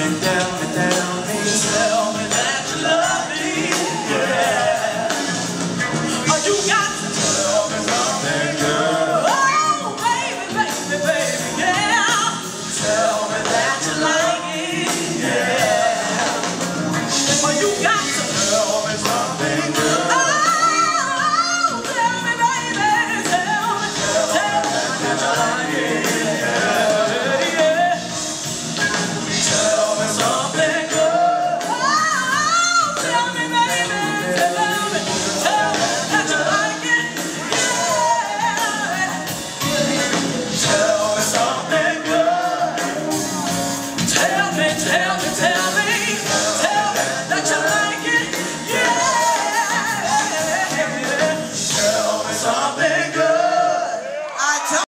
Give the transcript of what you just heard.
Mandela. Tell me, tell me.